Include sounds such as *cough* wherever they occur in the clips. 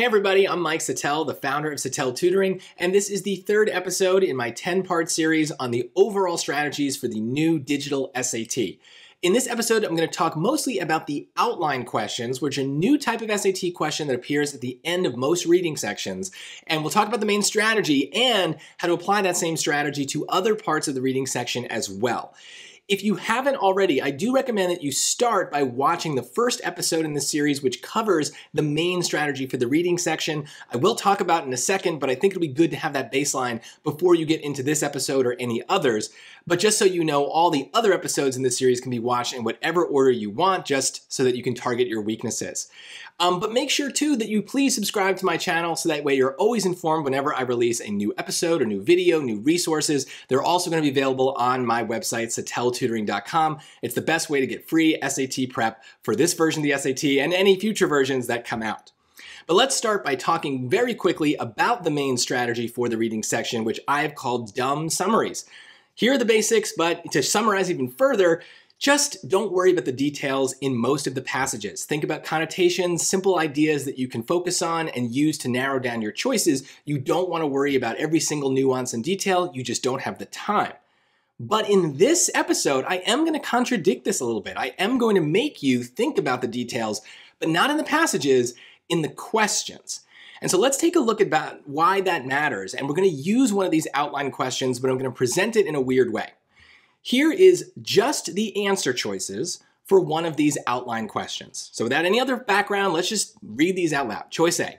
Hey everybody, I'm Mike Settele, the founder of Settele Tutoring, and this is the third episode in my 10-part series on the overall strategies for the new digital SAT. In this episode, I'm going to talk mostly about the outline questions, which are a new type of SAT question that appears at the end of most reading sections. And we'll talk about the main strategy and how to apply that same strategy to other parts of the reading section as well. If you haven't already, I do recommend that you start by watching the first episode in this series, which covers the main strategy for the reading section. I will talk about in a second, but I think it'll be good to have that baseline before you get into this episode or any others. But just so you know, all the other episodes in this series can be watched in whatever order you want, just so that you can target your weaknesses. Um, but make sure too that you please subscribe to my channel so that way you're always informed whenever I release a new episode or new video, new resources. They're also going to be available on my website, setteletutoring.com. It's the best way to get free SAT prep for this version of the SAT and any future versions that come out. But let's start by talking very quickly about the main strategy for the reading section, which I have called dumb summaries. Here are the basics, but to summarize even further, just don't worry about the details in most of the passages. Think about connotations, simple ideas that you can focus on and use to narrow down your choices. You don't want to worry about every single nuance and detail, you just don't have the time. But in this episode, I am going to contradict this a little bit. I am going to make you think about the details, but not in the passages, in the questions. And so let's take a look at why that matters. And we're going to use one of these outline questions, but I'm going to present it in a weird way. Here is just the answer choices for one of these outline questions. So without any other background, let's just read these out loud. Choice A.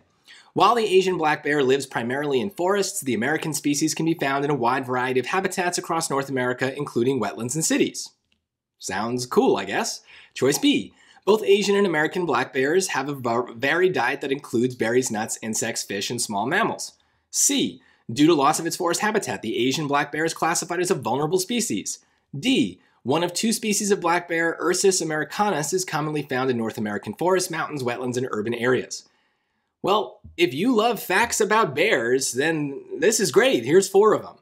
While the Asian black bear lives primarily in forests, the American species can be found in a wide variety of habitats across North America, including wetlands and cities. Sounds cool, I guess. Choice B. Both Asian and American black bears have a varied diet that includes berries, nuts, insects, fish, and small mammals. C. Due to loss of its forest habitat, the Asian black bear is classified as a vulnerable species. D. One of two species of black bear, Ursus americanus, is commonly found in North American forests, mountains, wetlands, and urban areas. Well, if you love facts about bears, then this is great. Here's four of them.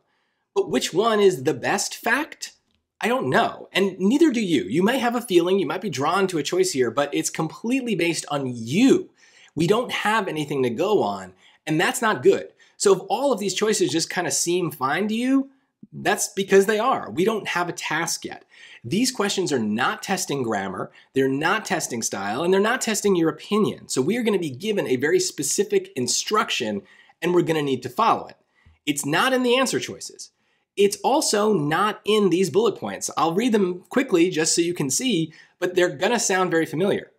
But which one is the best fact? I don't know, and neither do you. You may have a feeling, you might be drawn to a choice here, but it's completely based on you. We don't have anything to go on, and that's not good. So if all of these choices just kind of seem fine to you, that's because they are. We don't have a task yet. These questions are not testing grammar, they're not testing style, and they're not testing your opinion. So we are going to be given a very specific instruction and we're going to need to follow it. It's not in the answer choices. It's also not in these bullet points. I'll read them quickly just so you can see, but they're going to sound very familiar.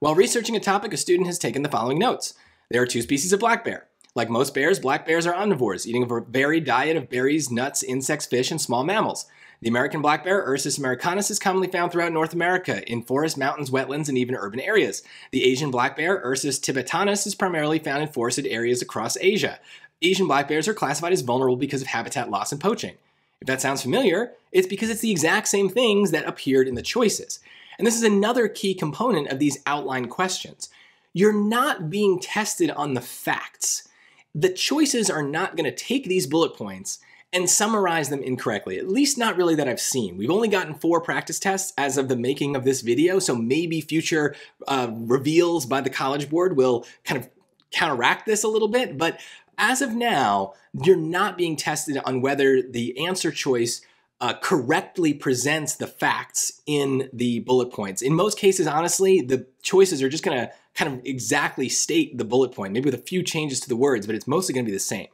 While researching a topic, a student has taken the following notes. There are two species of black bear. Like most bears, black bears are omnivores, eating a varied diet of berries, nuts, insects, fish, and small mammals. The American black bear, Ursus americanus, is commonly found throughout North America in forests, mountains, wetlands, and even urban areas. The Asian black bear, Ursus tibetanus, is primarily found in forested areas across Asia. Asian black bears are classified as vulnerable because of habitat loss and poaching. If that sounds familiar, it's because it's the exact same things that appeared in the choices. And this is another key component of these outline questions. You're not being tested on the facts the choices are not going to take these bullet points and summarize them incorrectly, at least not really that I've seen. We've only gotten four practice tests as of the making of this video, so maybe future uh, reveals by the College Board will kind of counteract this a little bit, but as of now, you're not being tested on whether the answer choice uh, correctly presents the facts in the bullet points. In most cases, honestly, the choices are just going to kind of exactly state the bullet point, maybe with a few changes to the words, but it's mostly going to be the same.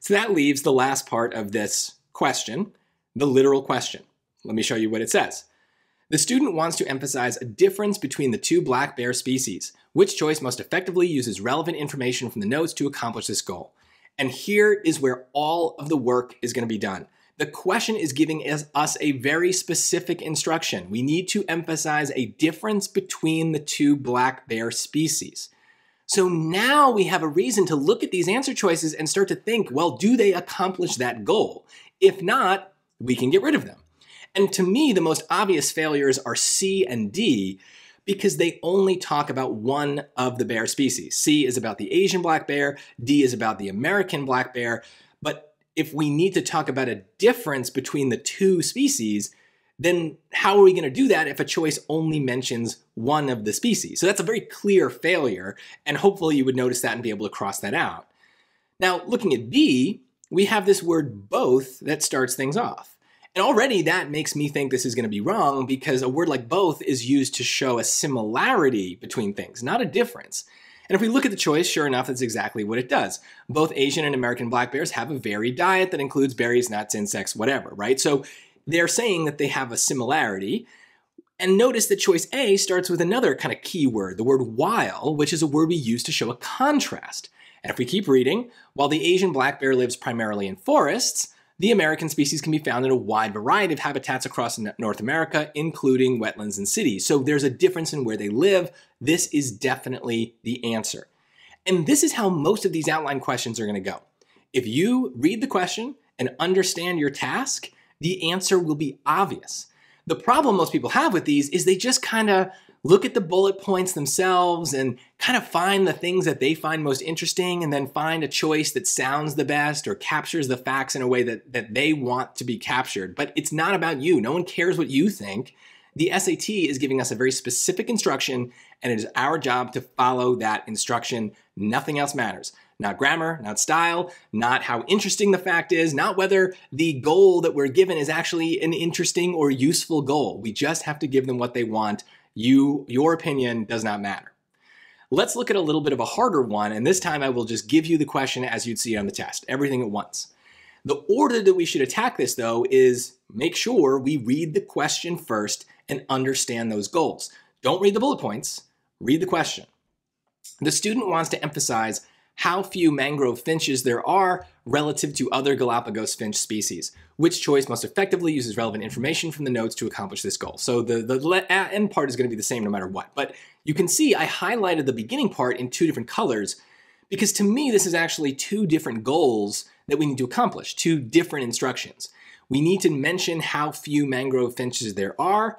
So that leaves the last part of this question, the literal question. Let me show you what it says. The student wants to emphasize a difference between the two black bear species. Which choice most effectively uses relevant information from the notes to accomplish this goal? And here is where all of the work is going to be done. The question is giving us a very specific instruction. We need to emphasize a difference between the two black bear species. So now we have a reason to look at these answer choices and start to think, well, do they accomplish that goal? If not, we can get rid of them. And to me, the most obvious failures are C and D because they only talk about one of the bear species. C is about the Asian black bear, D is about the American black bear, but if we need to talk about a difference between the two species, then how are we going to do that if a choice only mentions one of the species? So that's a very clear failure, and hopefully you would notice that and be able to cross that out. Now, looking at B, we have this word both that starts things off. And already that makes me think this is going to be wrong because a word like both is used to show a similarity between things, not a difference. And if we look at the choice, sure enough, that's exactly what it does. Both Asian and American black bears have a varied diet that includes berries, nuts, insects, whatever, right? So they're saying that they have a similarity. And notice that choice A starts with another kind of key word, the word while, which is a word we use to show a contrast. And if we keep reading, while the Asian black bear lives primarily in forests, the American species can be found in a wide variety of habitats across North America, including wetlands and cities. So there's a difference in where they live. This is definitely the answer. And this is how most of these outline questions are going to go. If you read the question and understand your task, the answer will be obvious. The problem most people have with these is they just kind of look at the bullet points themselves and kind of find the things that they find most interesting and then find a choice that sounds the best or captures the facts in a way that, that they want to be captured. But it's not about you. No one cares what you think. The SAT is giving us a very specific instruction, and it is our job to follow that instruction. Nothing else matters. Not grammar, not style, not how interesting the fact is, not whether the goal that we're given is actually an interesting or useful goal. We just have to give them what they want you, your opinion does not matter. Let's look at a little bit of a harder one, and this time I will just give you the question as you'd see on the test, everything at once. The order that we should attack this, though, is make sure we read the question first and understand those goals. Don't read the bullet points, read the question. The student wants to emphasize how few mangrove finches there are relative to other Galapagos finch species. Which choice most effectively uses relevant information from the notes to accomplish this goal? So the, the uh, end part is going to be the same no matter what. But you can see I highlighted the beginning part in two different colors because to me this is actually two different goals that we need to accomplish, two different instructions. We need to mention how few mangrove finches there are,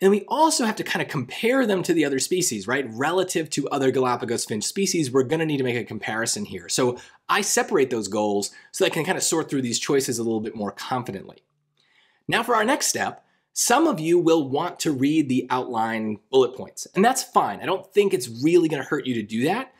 and we also have to kind of compare them to the other species, right? Relative to other Galapagos finch species, we're gonna need to make a comparison here. So I separate those goals so I can kind of sort through these choices a little bit more confidently. Now for our next step, some of you will want to read the outline bullet points, and that's fine. I don't think it's really gonna hurt you to do that.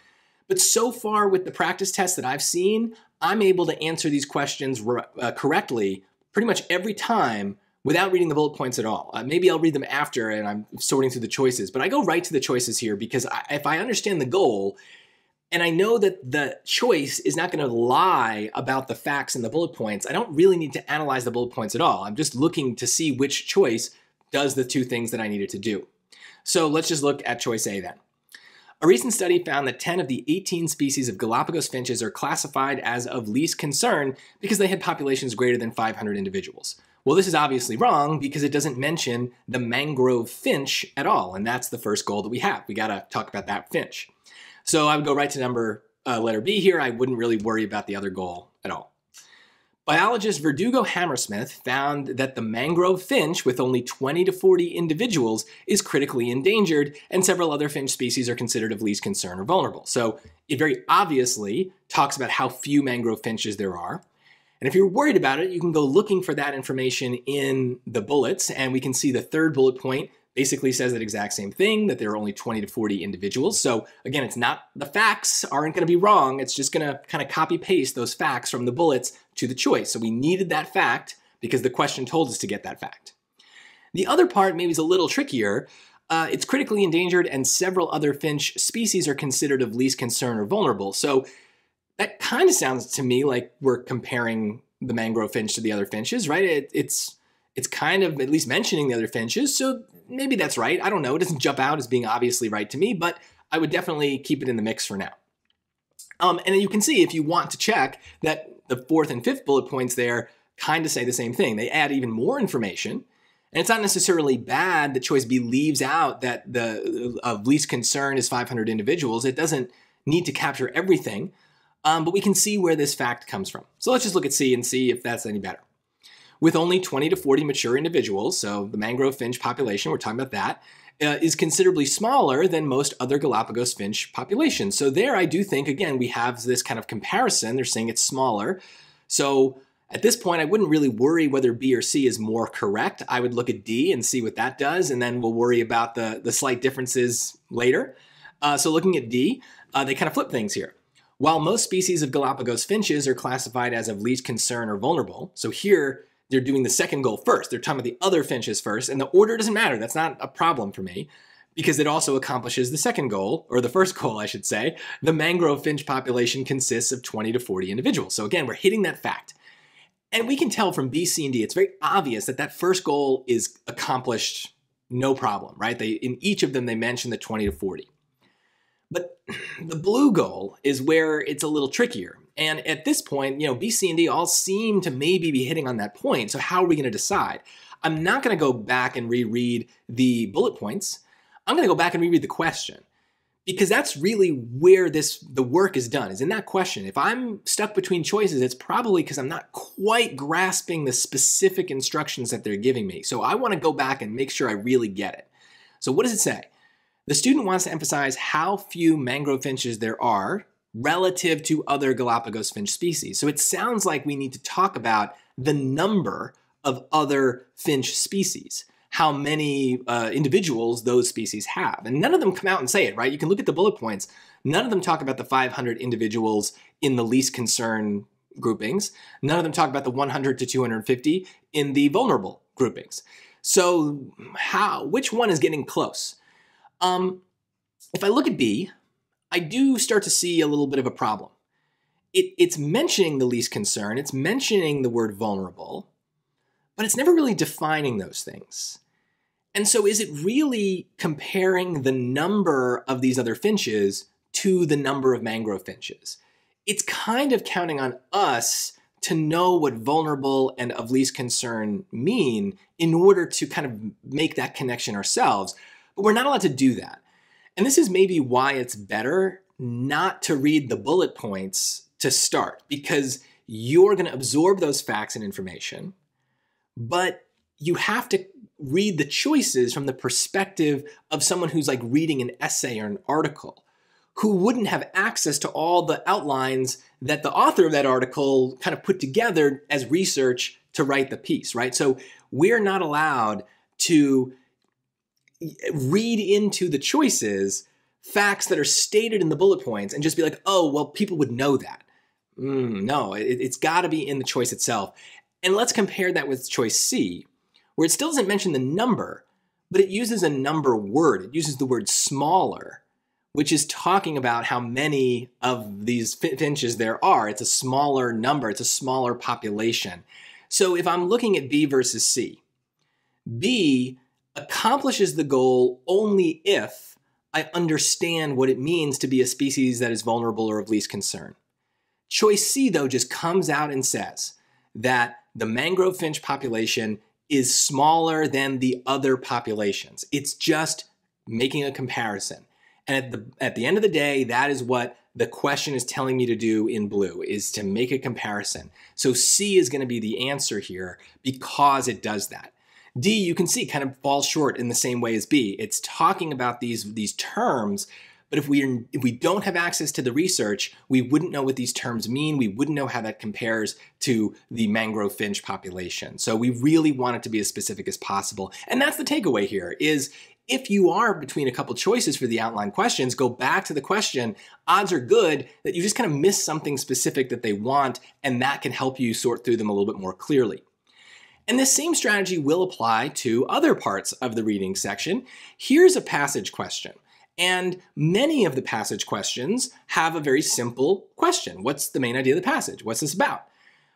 But so far with the practice tests that I've seen, I'm able to answer these questions uh, correctly pretty much every time without reading the bullet points at all. Uh, maybe I'll read them after and I'm sorting through the choices, but I go right to the choices here because I, if I understand the goal and I know that the choice is not going to lie about the facts and the bullet points, I don't really need to analyze the bullet points at all. I'm just looking to see which choice does the two things that I needed to do. So let's just look at choice A then. A recent study found that 10 of the 18 species of Galapagos finches are classified as of least concern because they had populations greater than 500 individuals. Well, this is obviously wrong because it doesn't mention the mangrove finch at all, and that's the first goal that we have. We got to talk about that finch. So I would go right to number uh, letter B here. I wouldn't really worry about the other goal at all. Biologist Verdugo Hammersmith found that the mangrove finch, with only 20 to 40 individuals, is critically endangered, and several other finch species are considered of least concern or vulnerable. So it very obviously talks about how few mangrove finches there are. And if you're worried about it, you can go looking for that information in the bullets, and we can see the third bullet point basically says that exact same thing, that there are only 20 to 40 individuals. So again, it's not, the facts aren't gonna be wrong, it's just gonna kind of copy paste those facts from the bullets to the choice. So we needed that fact because the question told us to get that fact. The other part maybe is a little trickier. Uh, it's critically endangered and several other finch species are considered of least concern or vulnerable. So that kind of sounds to me like we're comparing the mangrove finch to the other finches, right? It, it's it's kind of at least mentioning the other finches, so maybe that's right. I don't know. It doesn't jump out as being obviously right to me, but I would definitely keep it in the mix for now. Um, and you can see if you want to check that the fourth and fifth bullet points there kind of say the same thing. They add even more information. And it's not necessarily bad that choice B leaves out that the of least concern is 500 individuals. It doesn't need to capture everything um, but we can see where this fact comes from. So let's just look at C and see if that's any better. With only 20 to 40 mature individuals, so the mangrove finch population, we're talking about that, uh, is considerably smaller than most other Galapagos finch populations. So there I do think, again, we have this kind of comparison. They're saying it's smaller. So At this point, I wouldn't really worry whether B or C is more correct. I would look at D and see what that does, and then we'll worry about the, the slight differences later. Uh, so looking at D, uh, they kind of flip things here. While most species of Galapagos finches are classified as of least concern or vulnerable, so here they're doing the second goal first. They're talking about the other finches first, and the order doesn't matter. That's not a problem for me because it also accomplishes the second goal, or the first *laughs* goal, I should say. The mangrove finch population consists of 20 to 40 individuals. So again, we're hitting that fact. And we can tell from B, C, and D, it's very obvious that that first goal is accomplished no problem, right? They In each of them, they mention the 20 to 40. But the blue goal is where it's a little trickier. And at this point, you know, B, C, and D all seem to maybe be hitting on that point. So how are we going to decide? I'm not going to go back and reread the bullet points. I'm going to go back and reread the question because that's really where this the work is done is in that question if i'm stuck between choices it's probably because i'm not quite grasping the specific instructions that they're giving me so i want to go back and make sure i really get it so what does it say the student wants to emphasize how few mangrove finches there are relative to other galapagos finch species so it sounds like we need to talk about the number of other finch species how many uh, individuals those species have. And none of them come out and say it, right? You can look at the bullet points. None of them talk about the 500 individuals in the least concern groupings. None of them talk about the 100 to 250 in the vulnerable groupings. So, how? Which one is getting close? Um, if I look at B, I do start to see a little bit of a problem. It, it's mentioning the least concern, it's mentioning the word vulnerable, but it's never really defining those things. And so, is it really comparing the number of these other finches to the number of mangrove finches? It's kind of counting on us to know what vulnerable and of least concern mean in order to kind of make that connection ourselves. But we're not allowed to do that. And this is maybe why it's better not to read the bullet points to start, because you're going to absorb those facts and information, but you have to read the choices from the perspective of someone who's like reading an essay or an article, who wouldn't have access to all the outlines that the author of that article kind of put together as research to write the piece, right? So we're not allowed to read into the choices facts that are stated in the bullet points and just be like, oh, well, people would know that. Mm, no, it, has got to be in the choice itself. And let's compare that with choice C, where it still doesn't mention the number, but it uses a number word. It uses the word smaller, which is talking about how many of these finches there are. It's a smaller number, it's a smaller population. So if I'm looking at B versus C, B accomplishes the goal only if I understand what it means to be a species that is vulnerable or of least concern. Choice C, though, just comes out and says that the mangrove finch population is smaller than the other populations. It's just making a comparison. And at the at the end of the day, that is what the question is telling me to do in blue is to make a comparison. So C is going to be the answer here because it does that. D, you can see, kind of falls short in the same way as B. It's talking about these, these terms but if we if we don't have access to the research, we wouldn't know what these terms mean. We wouldn't know how that compares to the mangrove finch population. So we really want it to be as specific as possible. And that's the takeaway here is if you are between a couple choices for the outline questions, go back to the question. Odds are good that you just kind of miss something specific that they want, and that can help you sort through them a little bit more clearly. And this same strategy will apply to other parts of the reading section. Here's a passage question. And many of the passage questions have a very simple question What's the main idea of the passage? What's this about?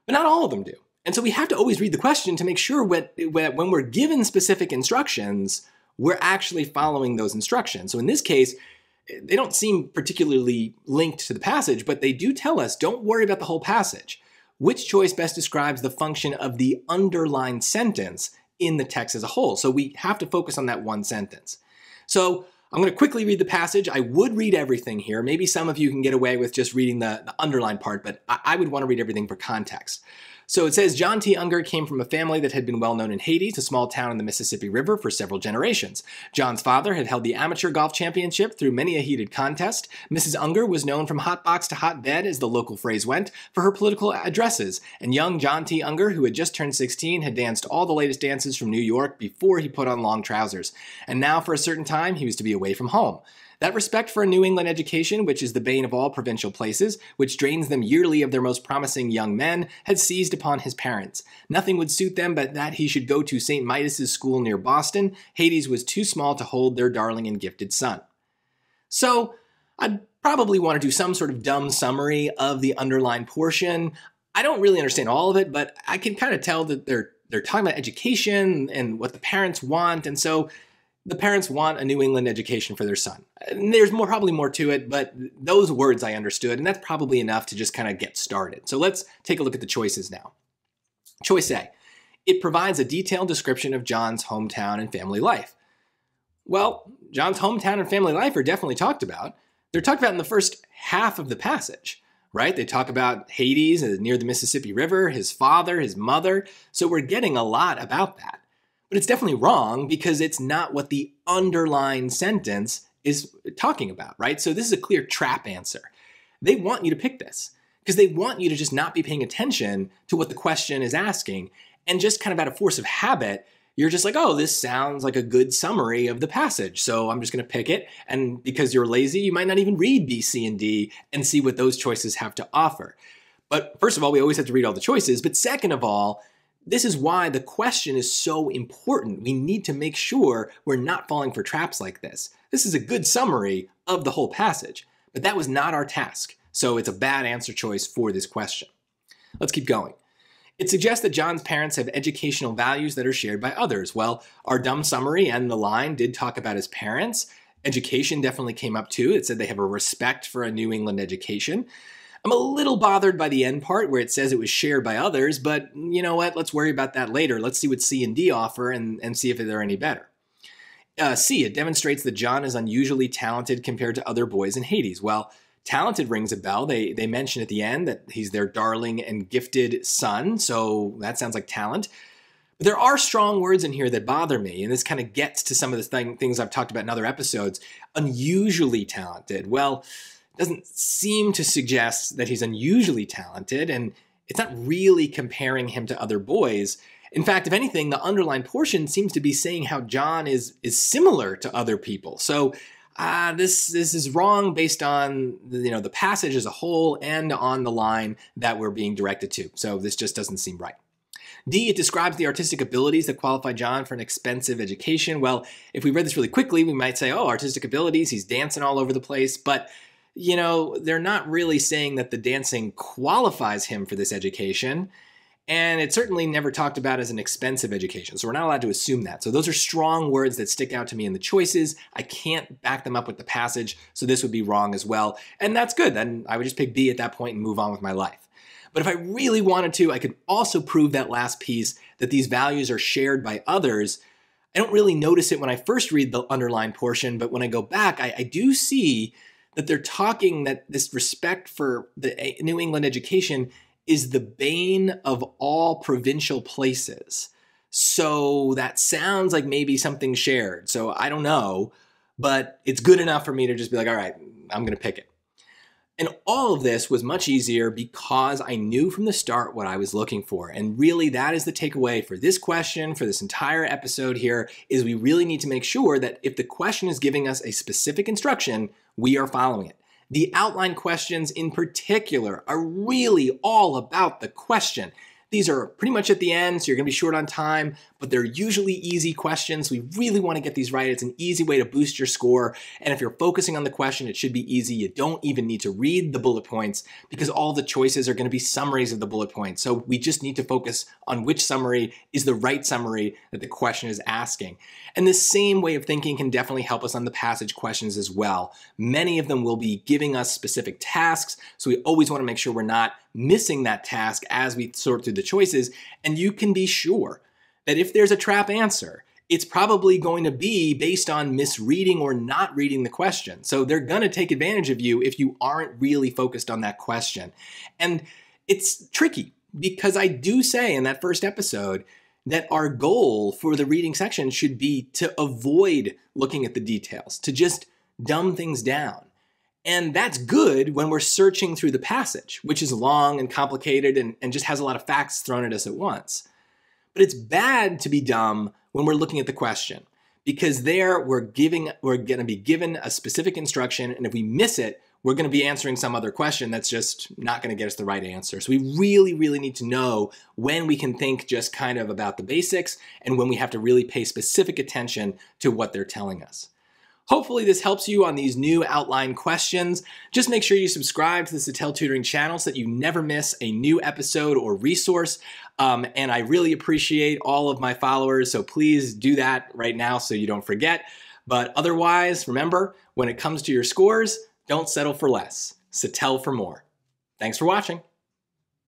But not all of them do. And so we have to always read the question to make sure when, when we're given specific instructions, we're actually following those instructions. So in this case, they don't seem particularly linked to the passage, but they do tell us don't worry about the whole passage. Which choice best describes the function of the underlined sentence in the text as a whole? So we have to focus on that one sentence. So I'm going to quickly read the passage. I would read everything here. Maybe some of you can get away with just reading the, the underlined part, but I, I would want to read everything for context. So it says John T. Unger came from a family that had been well known in Hades, a small town in the Mississippi River, for several generations. John's father had held the amateur golf championship through many a heated contest. Mrs. Unger was known from hot box to hot bed, as the local phrase went, for her political addresses. And young John T. Unger, who had just turned 16, had danced all the latest dances from New York before he put on long trousers. And now, for a certain time, he was to be away from home. That respect for a New England education, which is the bane of all provincial places, which drains them yearly of their most promising young men, had seized upon his parents. Nothing would suit them but that he should go to St. Midas's school near Boston. Hades was too small to hold their darling and gifted son. So, I'd probably want to do some sort of dumb summary of the underlined portion. I don't really understand all of it, but I can kind of tell that they're they're talking about education and what the parents want, and so the parents want a New England education for their son. And there's more, probably more to it, but those words I understood, and that's probably enough to just kind of get started. So let's take a look at the choices now. Choice A it provides a detailed description of John's hometown and family life. Well, John's hometown and family life are definitely talked about. They're talked about in the first half of the passage, right? They talk about Hades uh, near the Mississippi River, his father, his mother. So we're getting a lot about that. But it's definitely wrong because it's not what the underlying sentence is talking about, right? So this is a clear trap answer. They want you to pick this because they want you to just not be paying attention to what the question is asking and just kind of out of force of habit, you're just like, oh, this sounds like a good summary of the passage. So I'm just going to pick it. And because you're lazy, you might not even read B, C, and D and see what those choices have to offer. But first of all, we always have to read all the choices. But second of all, this is why the question is so important. We need to make sure we're not falling for traps like this. This is a good summary of the whole passage, but that was not our task, so it's a bad answer choice for this question. Let's keep going. It suggests that John's parents have educational values that are shared by others. Well, our dumb summary and the line did talk about his parents. Education definitely came up too. It said they have a respect for a New England education. I'm a little bothered by the end part where it says it was shared by others, but you know what? Let's worry about that later. Let's see what C and D offer and, and see if they're any better. Uh, C, it demonstrates that John is unusually talented compared to other boys in Hades. Well, talented rings a bell. They they mention at the end that he's their darling and gifted son, so that sounds like talent. But there are strong words in here that bother me, and this kind of gets to some of the thing, things I've talked about in other episodes. Unusually talented. Well, doesn't seem to suggest that he's unusually talented, and it's not really comparing him to other boys. In fact, if anything, the underlined portion seems to be saying how John is is similar to other people. So uh, this this is wrong based on you know the passage as a whole and on the line that we're being directed to. So this just doesn't seem right. D, it describes the artistic abilities that qualify John for an expensive education. Well, if we read this really quickly, we might say, oh, artistic abilities, he's dancing all over the place. But you know, they're not really saying that the dancing qualifies him for this education. And it's certainly never talked about as an expensive education. So we're not allowed to assume that. So those are strong words that stick out to me in the choices. I can't back them up with the passage. So this would be wrong as well. And that's good. Then I would just pick B at that point and move on with my life. But if I really wanted to, I could also prove that last piece that these values are shared by others. I don't really notice it when I first read the underlined portion, but when I go back, I, I do see that they're talking that this respect for the eh, New England education is the bane of all provincial places. So that sounds like maybe something shared. So I don't know, but it's good enough for me to just be like, all right, I'm going to pick it. And all of this was much easier because I knew from the start what I was looking for. And really that is the takeaway for this question, for this entire episode here, is we really need to make sure that if the question is giving us a specific instruction, we are following it. The outline questions in particular are really all about the question. These are pretty much at the end, so you're gonna be short on time, but they're usually easy questions. We really wanna get these right. It's an easy way to boost your score. And if you're focusing on the question, it should be easy. You don't even need to read the bullet points because all the choices are gonna be summaries of the bullet points. So we just need to focus on which summary is the right summary that the question is asking. And the same way of thinking can definitely help us on the passage questions as well. Many of them will be giving us specific tasks, so we always wanna make sure we're not missing that task as we sort through the choices. And you can be sure that if there's a trap answer, it's probably going to be based on misreading or not reading the question. So they're going to take advantage of you if you aren't really focused on that question. And it's tricky because I do say in that first episode that our goal for the reading section should be to avoid looking at the details, to just dumb things down. And that's good when we're searching through the passage, which is long and complicated and, and just has a lot of facts thrown at us at once. But it's bad to be dumb when we're looking at the question because there we're giving we're going to be given a specific instruction and if we miss it we're going to be answering some other question that's just not going to get us the right answer. So we really, really need to know when we can think just kind of about the basics and when we have to really pay specific attention to what they're telling us. Hopefully this helps you on these new outline questions. Just make sure you subscribe to the Settele Tutoring channel so that you never miss a new episode or resource. Um, and I really appreciate all of my followers, so please do that right now so you don't forget. But otherwise, remember, when it comes to your scores, don't settle for less. Settele for more. Thanks for watching.